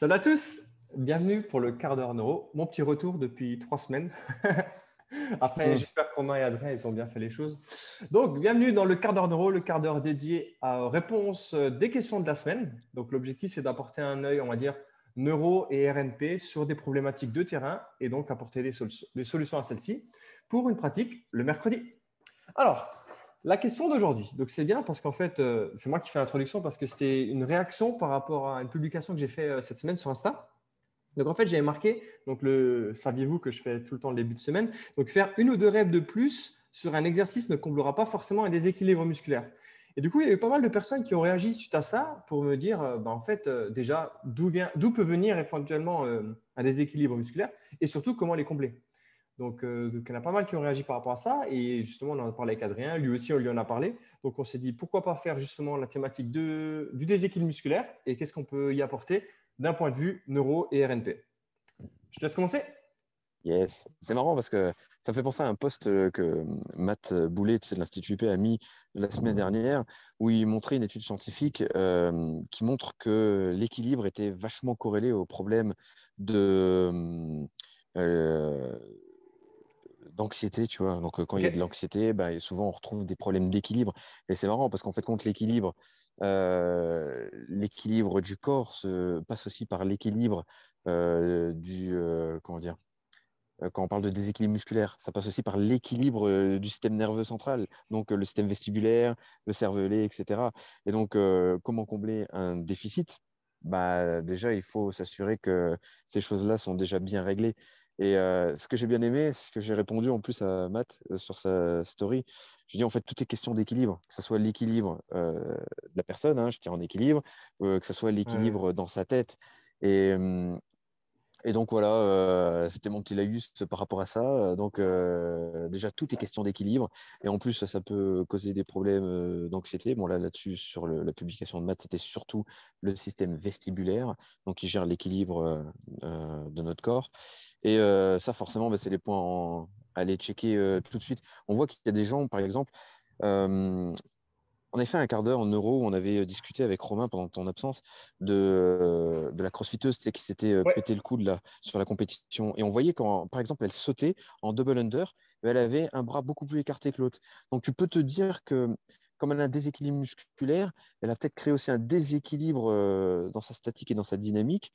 Salut à tous, bienvenue pour le quart d'heure neuro. Mon petit retour depuis trois semaines. Après, j'espère que Romain et Adrien, ils ont bien fait les choses. Donc, bienvenue dans le quart d'heure neuro, le quart d'heure dédié à réponse des questions de la semaine. Donc, l'objectif, c'est d'apporter un œil, on va dire, neuro et RNP sur des problématiques de terrain et donc apporter des, des solutions à celles-ci pour une pratique le mercredi. Alors, la question d'aujourd'hui, donc c'est bien parce qu'en fait, euh, c'est moi qui fais l'introduction parce que c'était une réaction par rapport à une publication que j'ai fait euh, cette semaine sur Insta. Donc en fait, j'avais marqué, donc le saviez-vous que je fais tout le temps le début de semaine, donc faire une ou deux rêves de plus sur un exercice ne comblera pas forcément un déséquilibre musculaire. Et du coup, il y a eu pas mal de personnes qui ont réagi suite à ça pour me dire, euh, bah, en fait, déjà, d'où peut venir éventuellement un déséquilibre musculaire et surtout comment les combler. Donc, euh, il y en a pas mal qui ont réagi par rapport à ça. Et justement, on en a parlé avec Adrien. Lui aussi, on lui en a parlé. Donc, on s'est dit, pourquoi pas faire justement la thématique du déséquilibre musculaire et qu'est-ce qu'on peut y apporter d'un point de vue neuro et RNP. Je te laisse commencer. Yes, c'est marrant parce que ça me fait penser à un post que Matt Boulet de l'Institut UP a mis la semaine dernière où il montrait une étude scientifique euh, qui montre que l'équilibre était vachement corrélé au problème de, euh, d'anxiété, tu vois? Donc, quand il y a de l'anxiété, bah, souvent on retrouve des problèmes d'équilibre. Et c'est marrant parce qu'en fait, contre l'équilibre, euh, l'équilibre du corps se passe aussi par l'équilibre euh, du. comment dire? Quand on parle de déséquilibre musculaire, ça passe aussi par l'équilibre du système nerveux central, donc le système vestibulaire, le cervelet, etc. Et donc, comment combler un déficit? Bah, Déjà, il faut s'assurer que ces choses-là sont déjà bien réglées. Et euh, ce que j'ai bien aimé, c'est que j'ai répondu en plus à Matt euh, sur sa story. Je dis en fait, tout est question d'équilibre, que ce soit l'équilibre euh, de la personne, hein, je tiens en équilibre, que ce soit l'équilibre dans sa tête. Et, et donc voilà, c'était mon petit laïus par rapport à ça. Donc déjà, tout est question d'équilibre. Et en plus, ça, peut causer des problèmes d'anxiété. Bon, là, là-dessus, sur la publication de Matt, c'était surtout le système vestibulaire, donc qui gère l'équilibre de notre corps. Et euh, ça, forcément, bah, c'est les points à aller checker euh, tout de suite. On voit qu'il y a des gens, par exemple, euh, on a fait un quart d'heure en euro où on avait discuté avec Romain pendant ton absence de, de la crossfiteuse qui s'était pété le coude là, sur la compétition. Et on voyait quand, par exemple, elle sautait en double under, elle avait un bras beaucoup plus écarté que l'autre. Donc tu peux te dire que comme elle a un déséquilibre musculaire, elle a peut-être créé aussi un déséquilibre dans sa statique et dans sa dynamique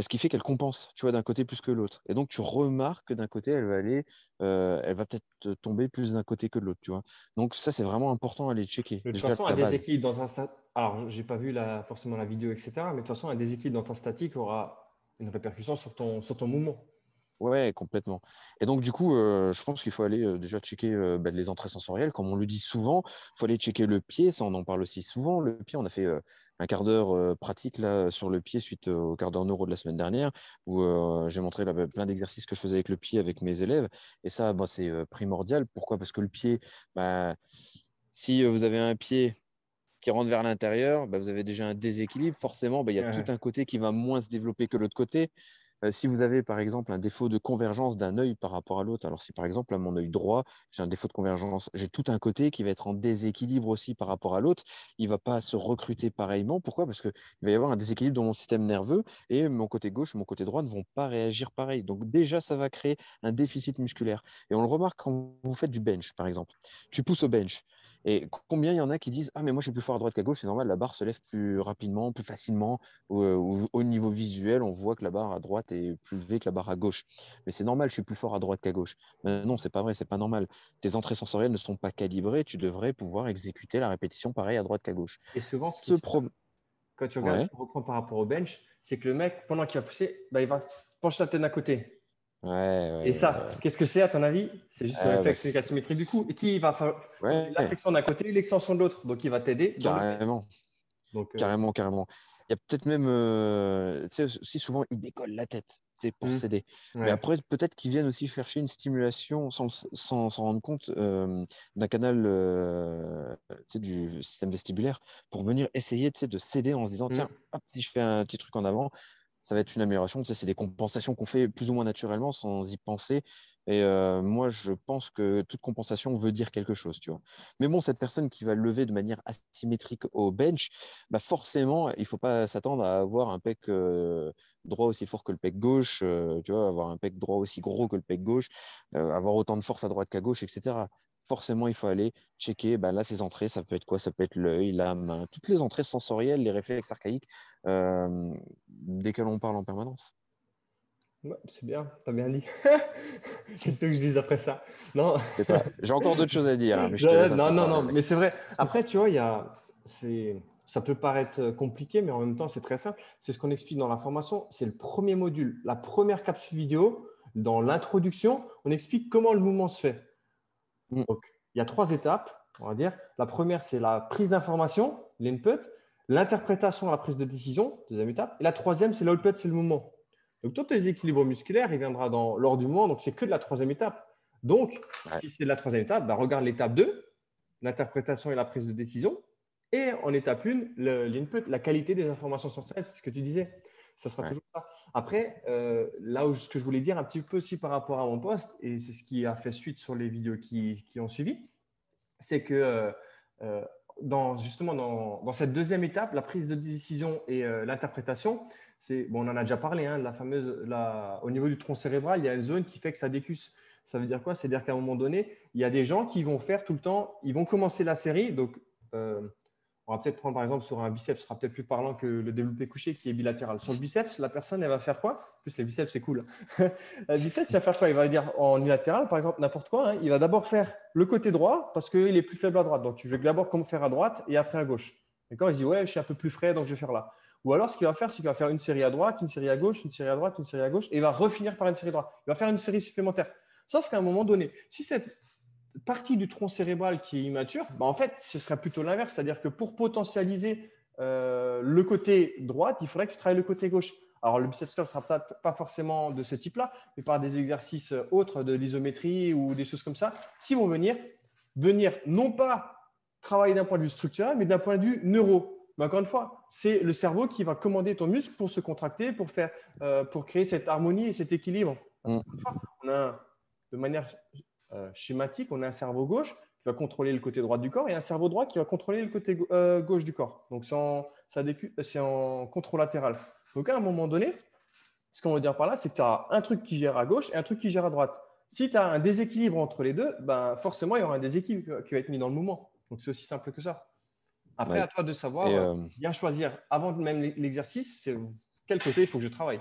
ce qui fait qu'elle compense, tu vois, d'un côté plus que l'autre. Et donc, tu remarques que d'un côté, elle va aller, euh, elle va peut-être tomber plus d'un côté que de l'autre, tu vois? Donc, ça, c'est vraiment important à aller checker. De toute façon, un déséquilibre dans un stade. Alors, j'ai pas vu la, forcément la vidéo, etc. Mais de toute façon, un déséquilibre dans ta statique aura une répercussion sur ton, sur ton mouvement. Ouais, complètement. Et donc, du coup, euh, je pense qu'il faut aller euh, déjà checker euh, bah, les entrées sensorielles. Comme on le dit souvent, il faut aller checker le pied. Ça, on en parle aussi souvent. Le pied, on a fait un quart d'heure pratique là, sur le pied suite au quart d'heure neuro de la semaine dernière, où j'ai montré là, plein d'exercices que je faisais avec le pied avec mes élèves. Et ça, bah, c'est primordial. Pourquoi? Parce que le pied, bah, si vous avez un pied qui rentre vers l'intérieur, vous avez déjà un déséquilibre. Forcément, il y a tout un côté qui va moins se développer que l'autre côté. Si vous avez par exemple un défaut de convergence d'un œil par rapport à l'autre, alors si par exemple à mon œil droit, j'ai un défaut de convergence, j'ai tout un côté qui va être en déséquilibre aussi par rapport à l'autre, il ne va pas se recruter pareillement. Pourquoi? Parce qu'il va y avoir un déséquilibre dans mon système nerveux et mon côté gauche mon côté droit ne vont pas réagir pareil. Donc déjà, ça va créer un déficit musculaire. Et on le remarque quand vous faites du bench, par exemple. Tu pousses au bench. Et combien il y en a qui disent Ah, mais moi je suis plus fort à droite qu'à gauche, c'est normal, la barre se lève plus rapidement, plus facilement. Euh, au niveau visuel, on voit que la barre à droite est plus levée que la barre à gauche. Mais c'est normal, je suis plus fort à droite qu'à gauche. Mais non, c'est pas vrai, c'est pas normal. Tes entrées sensorielles ne sont pas calibrées, tu devrais pouvoir exécuter la répétition pareil à droite qu'à gauche. Et souvent, ce, quand tu regardes, reprends par rapport au bench, c'est que le mec, pendant qu'il va pousser, bah, il va pencher la tête à côté. Et ça, qu'est-ce que c'est à ton avis? C'est juste le réflexe bah, asymétrique du coup. Et qui va faire la flexion d'un côté, l'extension de l'autre. Donc, il va t'aider. Carrément. Donc, euh, Carrément, carrément. Il y a peut-être même, euh, tu sais, aussi souvent, il décolle la tête c'est pour mmh. s'aider. Mais après, peut-être qu'ils viennent aussi chercher une stimulation sans s'en rendre compte euh, d'un canal du système vestibulaire pour venir essayer de s'aider en se disant, mmh. tiens, si je fais un petit truc en avant, ça va être une amélioration. c'est des compensations qu'on fait plus ou moins naturellement sans y penser. Et euh, moi, je pense que toute compensation veut dire quelque chose, tu vois. Mais bon, cette personne qui va lever de manière asymétrique au bench, bah forcément, il ne faut pas s'attendre à avoir un pec euh, droit aussi fort que le pec gauche, euh, tu vois, avoir un pec droit aussi gros que le pec gauche, avoir autant de force à droite qu'à gauche, etc. Forcément, il faut aller checker, bah là, ces entrées, ça peut être quoi? Ça peut être l'œil, la main, toutes les entrées sensorielles, les réflexes archaïques, desquels on parle en permanence c'est bien, tu as bien dit. Qu'est-ce que je dis après ça? Non. J'ai encore d'autres choses à dire. Hein, non, non, non, mais c'est vrai. Après, tu vois, il y a, ça peut paraître compliqué, mais en même temps, c'est très simple. C'est ce qu'on explique dans la formation. C'est le premier module, la première capsule vidéo. Dans l'introduction, on explique comment le mouvement se fait. Mm. Donc, il y a trois étapes, on va dire. La première, c'est la prise d'information, l'input. L'interprétation, la prise de décision, deuxième étape. Et la troisième, c'est l'output, c'est le mouvement. Donc, tous tes équilibres musculaires, il viendra dans, lors du mouvement. Donc, c'est que de la troisième étape. Donc, si c'est de la troisième étape, bah, regarde l'étape 2, l'interprétation et la prise de décision. Et en étape 1, l'input, la qualité des informations sensorielles, c'est ce que tu disais. Ça sera toujours ça. Après, euh, là où ce que je voulais dire un petit peu aussi par rapport à mon poste, et c'est ce qui a fait suite sur les vidéos qui, ont suivi, c'est que euh, euh, dans, justement dans, cette deuxième étape, la prise de décision et l'interprétation, bon, on en a déjà parlé, hein, la fameuse, au niveau du tronc cérébral, il y a une zone qui fait que ça décusse. Ça veut dire quoi? C'est-à-dire qu'à un moment donné, il y a des gens qui vont faire tout le temps, ils vont commencer la série. Donc, euh, on va peut-être prendre par exemple sur un biceps, ce sera peut-être plus parlant que le développé couché qui est bilatéral. Sur le biceps, la personne, elle va faire quoi? En plus, les biceps, c'est cool. le biceps, il va faire quoi? Il va dire en unilatéral, par exemple, n'importe quoi. Hein. il va d'abord faire le côté droit parce qu'il est plus faible à droite. Donc, tu veux d'abord comment faire à droite et après à gauche. D'accord? Il dit, ouais, je suis un peu plus frais, donc je vais faire là. Ou alors, ce qu'il va faire, c'est qu'il va faire une série à droite, une série à gauche, une série à droite, une série à gauche, et il va refinir par une série droite. Il va faire une série supplémentaire. Sauf qu'à un moment donné, si cette partie du tronc cérébral qui est immature, bah en fait, ce serait plutôt l'inverse. C'est-à-dire que pour potentialiser euh, le côté droite, il faudrait que tu travailles le côté gauche. Alors, le biceps curl ne sera pas forcément de ce type-là, mais par des exercices autres, de l'isométrie ou des choses comme ça, qui vont venir, venir non pas travailler d'un point de vue structurel, mais d'un point de vue neuro. Mais encore une fois, c'est le cerveau qui va commander ton muscle pour se contracter, pour, faire, euh, pour créer cette harmonie et cet équilibre. Mm. On a, de manière euh, schématique, on a un cerveau gauche qui va contrôler le côté droit du corps et un cerveau droit qui va contrôler le côté euh, gauche du corps. Donc, c'est en, en contrôle latéral. Donc, à un moment donné, ce qu'on veut dire par là, c'est que tu as un truc qui gère à gauche et un truc qui gère à droite. Si tu as un déséquilibre entre les deux, ben forcément, il y aura un déséquilibre qui va être mis dans le mouvement. Donc, c'est aussi simple que ça. Après, à toi de savoir, euh, euh, bien choisir avant même l'exercice, c'est quel côté il faut que je travaille.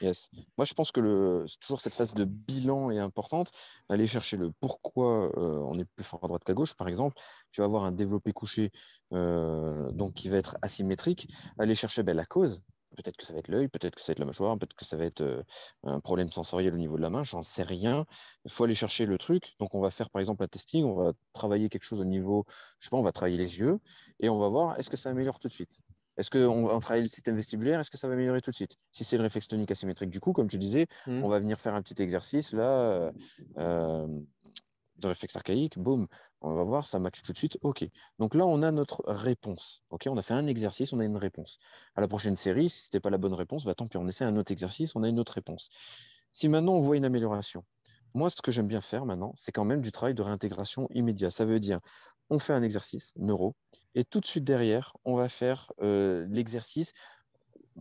Yes. Moi, je pense que le, toujours cette phase de bilan est importante. Aller chercher le pourquoi euh, on est plus fort à droite qu'à gauche, par exemple. Tu vas avoir un développé couché donc qui va être asymétrique. Aller chercher ben, la cause. Peut-être que ça va être l'œil, peut-être que ça va être la mâchoire, peut-être que ça va être euh, un problème sensoriel au niveau de la main, j'en sais rien. Il faut aller chercher le truc. Donc, on va faire par exemple un testing, on va travailler quelque chose au niveau, je sais pas, on va travailler les yeux et on va voir est-ce que ça améliore tout de suite? Est-ce qu'on va travailler le système vestibulaire Est-ce que ça va améliorer tout de suite? Si c'est le réflexe tonique asymétrique, du coup, comme tu disais, mmh. on va venir faire un petit exercice là. Euh, euh, de réflexe archaïque, boum, on va voir, ça match tout de suite, ok. Donc là, on a notre réponse, ok? On a fait un exercice, on a une réponse. À la prochaine série, si ce n'était pas la bonne réponse, bah, tant pis, on essaie un autre exercice, on a une autre réponse. Si maintenant on voit une amélioration, moi, ce que j'aime bien faire maintenant, c'est quand même du travail de réintégration immédiat. Ça veut dire, on fait un exercice neuro, et tout de suite derrière, on va faire euh, l'exercice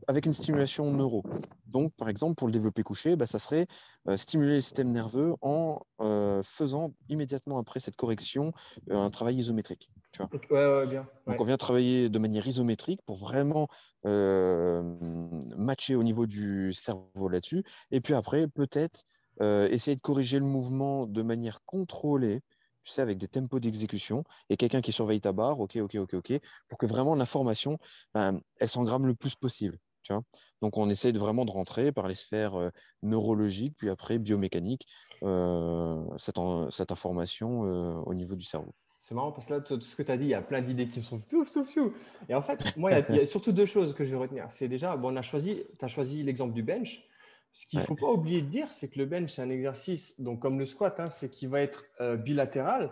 avec une stimulation neuro. Donc, par exemple, pour le développer couché, bah, ça serait euh, stimuler le système nerveux en euh, faisant immédiatement après cette correction euh, un travail isométrique. Tu vois bien. Donc, on vient travailler de manière isométrique pour vraiment matcher au niveau du cerveau là-dessus. Et puis après, peut-être essayer de corriger le mouvement de manière contrôlée tu sais, avec des tempos d'exécution et quelqu'un qui surveille ta barre, ok, ok, ok, ok, pour que vraiment l'information, ben, elle s'engramme le plus possible. Tu vois Donc, on essaye de vraiment de rentrer par les sphères euh, neurologiques, puis après biomécaniques, euh, cette, information euh, au niveau du cerveau. C'est marrant parce que là, tout ce que tu as dit, il y a plein d'idées qui me sont tout, tout, tout. Et en fait, moi, il y, a, surtout deux choses que je vais retenir. C'est déjà, bon, on a choisi, tu as choisi l'exemple du bench. Ce qu'il ne faut pas oublier de dire, c'est que le bench, c'est un exercice, donc comme le squat, hein, c'est qui va être euh, bilatéral.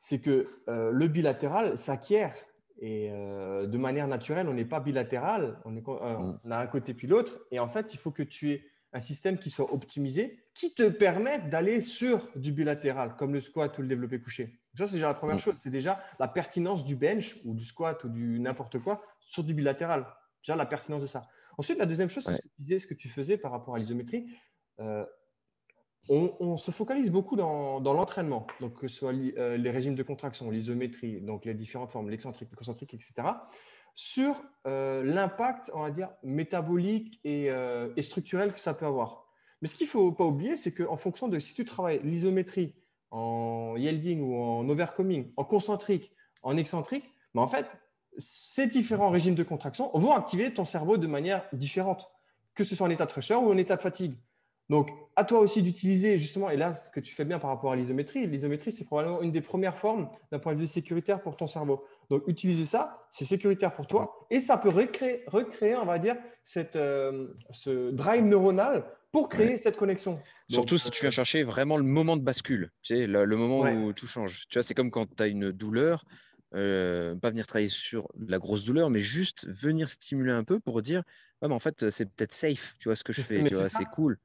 C'est que euh, le bilatéral s'acquiert Et euh, de manière naturelle, on n'est pas bilatéral, on, est, mm. on a un côté puis l'autre. Et en fait, il faut que tu aies un système qui soit optimisé, qui te permette d'aller sur du bilatéral, comme le squat ou le développé couché. Ça, c'est déjà la première mm. chose. C'est déjà la pertinence du bench ou du squat ou du n'importe quoi sur du bilatéral. Déjà la pertinence de ça. Ensuite, la deuxième chose, c'est ce, que tu disais, ce que tu faisais par rapport à l'isométrie. Euh, on, se focalise beaucoup dans, l'entraînement, donc que ce soit euh, les régimes de contraction, l'isométrie, donc les différentes formes, l'excentrique, le concentrique, etc., sur euh, l'impact, on va dire, métabolique et, structurel que ça peut avoir. Mais ce qu'il ne faut pas oublier, c'est qu'en fonction de si tu travailles l'isométrie en yielding ou en overcoming, en concentrique, en excentrique, mais en fait, ces différents régimes de contraction vont activer ton cerveau de manière différente, que ce soit en état de fraîcheur ou en état de fatigue. Donc, à toi aussi d'utiliser justement, et là, ce que tu fais bien par rapport à l'isométrie, l'isométrie, c'est probablement une des premières formes d'un point de vue sécuritaire pour ton cerveau. Donc, utiliser ça, c'est sécuritaire pour toi et ça peut recréer, recréer on va dire, cette, euh, ce drive neuronal pour créer cette connexion. Surtout si tu viens chercher vraiment le moment de bascule, tu sais, le, moment où tout change. Tu vois, c'est comme quand tu as une douleur, euh, pas venir travailler sur la grosse douleur, mais juste venir stimuler un peu pour dire, ah, mais en fait, c'est peut-être safe, tu vois ce que je fais, c'est cool.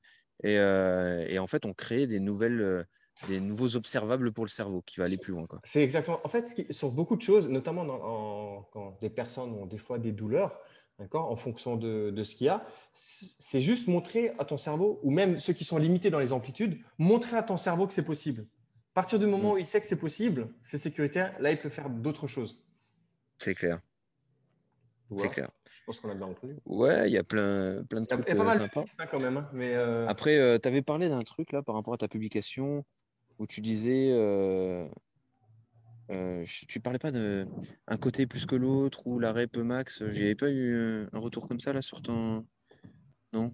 Euh, et, en fait, on crée des nouvelles euh, des nouveaux observables pour le cerveau qui va aller plus loin. C'est exactement. En fait, sur beaucoup de choses, notamment quand des personnes ont des fois des douleurs, en fonction de, ce qu'il y a, c'est juste montrer à ton cerveau, ou même ceux qui sont limités dans les amplitudes, montrer à ton cerveau que c'est possible. À partir du moment mm. où il sait que c'est possible, c'est sécuritaire, là, il peut faire d'autres choses. C'est clair. C'est clair pense qu'on a bien entendu. Ouais, il y a plein, plein de trucs il y a pas mal sympas. De hein, quand même. Hein, mais euh, Après, euh, tu avais parlé d'un truc là par rapport à ta publication où tu disais. Euh, tu parlais pas d'un côté plus que l'autre ou l'arrêt peu max. J'avais pas eu un retour comme ça là sur ton. Non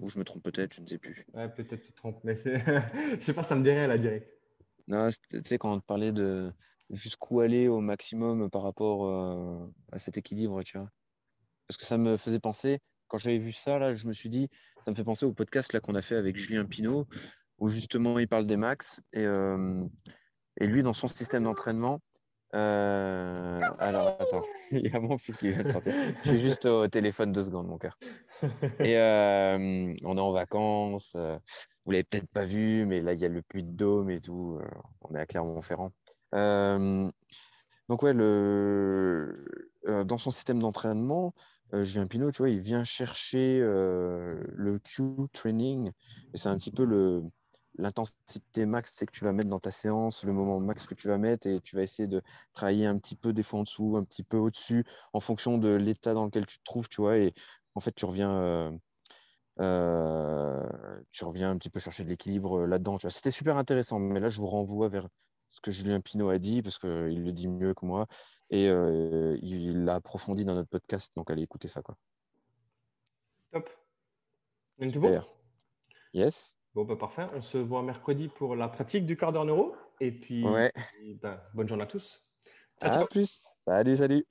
Ou je me trompe peut-être, je ne sais plus. Ouais, peut-être tu te trompes, mais je sais pas, ça me dirait à la direct. Tu sais, quand on te parlait de jusqu'où aller au maximum par rapport à cet équilibre, tu vois parce que ça me faisait penser, quand j'avais vu ça, là, je me suis dit, ça me fait penser au podcast qu'on a fait avec Julien Pinault, où justement il parle des max. Et, euh, et lui, dans son système d'entraînement, euh, alors, attends, il y a mon fils qui vient de sortir. Je suis juste au téléphone deux secondes, mon cœur. Et euh, on est en vacances. vous l'avez peut-être pas vu, mais là, il y a le puits de Dôme et tout. on est à Clermont-Ferrand. donc, ouais, le, dans son système d'entraînement, euh, Julien Pinot, tu vois, il vient chercher euh, le Q training et c'est un petit peu le l'intensité max c'est que tu vas mettre dans ta séance, le moment max que tu vas mettre et tu vas essayer de travailler un petit peu des fois en dessous, un petit peu au-dessus en fonction de l'état dans lequel tu te trouves, tu vois, et en fait tu reviens euh, tu reviens un petit peu chercher de l'équilibre là-dedans. C'était super intéressant, mais là je vous renvoie vers ce que Julien Pinot a dit parce qu'il le dit mieux que moi. Et euh, il l'a approfondi dans notre podcast, donc allez écouter ça. Quoi. Top. Bon? Yes. Bon, bah, parfait. On se voit mercredi pour la pratique du quart d'heure neuro. Et puis, ouais. ben, bonne journée à tous. Ciao, à plus. Salut, salut.